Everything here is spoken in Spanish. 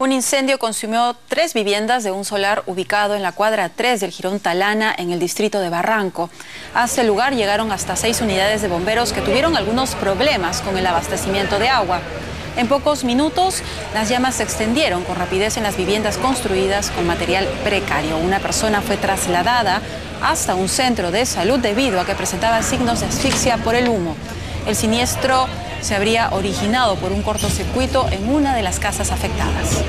Un incendio consumió tres viviendas de un solar ubicado en la cuadra 3 del Girón Talana, en el distrito de Barranco. A ese lugar llegaron hasta seis unidades de bomberos que tuvieron algunos problemas con el abastecimiento de agua. En pocos minutos, las llamas se extendieron con rapidez en las viviendas construidas con material precario. Una persona fue trasladada hasta un centro de salud debido a que presentaba signos de asfixia por el humo. El siniestro se habría originado por un cortocircuito en una de las casas afectadas.